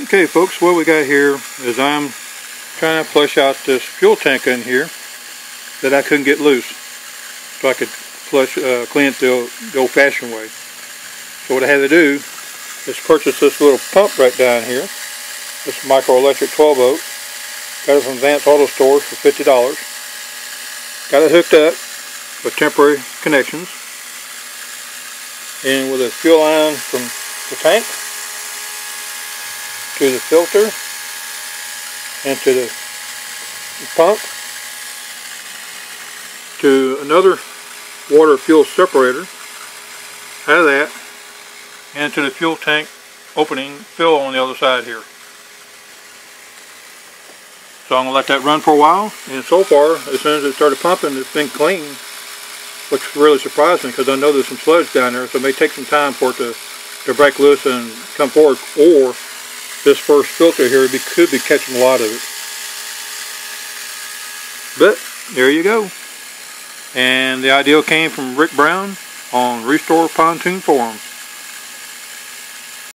Okay folks, what we got here is I'm trying to flush out this fuel tank in here that I couldn't get loose. So I could flush, uh, clean it the, the old fashioned way. So what I had to do is purchase this little pump right down here. This microelectric 12 volt. Got it from Advance Auto Stores for $50. Got it hooked up with temporary connections. And with a fuel line from the tank to the filter and to the pump to another water fuel separator out of that and to the fuel tank opening fill on the other side here. So I'm going to let that run for a while and so far as soon as it started pumping it's been clean which really surprised me because I know there's some sludge down there so it may take some time for it to, to break loose and come forward or this first filter here could be catching a lot of it. But there you go. And the idea came from Rick Brown on Restore Pontoon Forum.